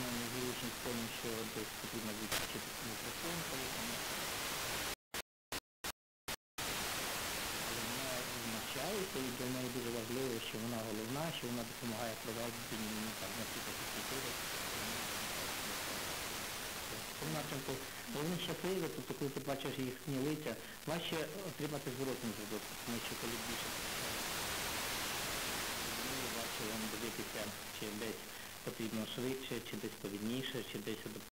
впевнений вилучно в тому, що десь потрібно відключити мікрофон, але вона визначається і для неї дуже важливо, що вона головна, що вона допомагає ну, там, наприклад, фізкультури. В напрямку вони щасливі, тобто коли ти бачиш їхні лиця, важче отримати зворотний зв'язок, тому що коли більше бачили дивитися, чи десь потрібно швидше, чи десь повільніше, чи десь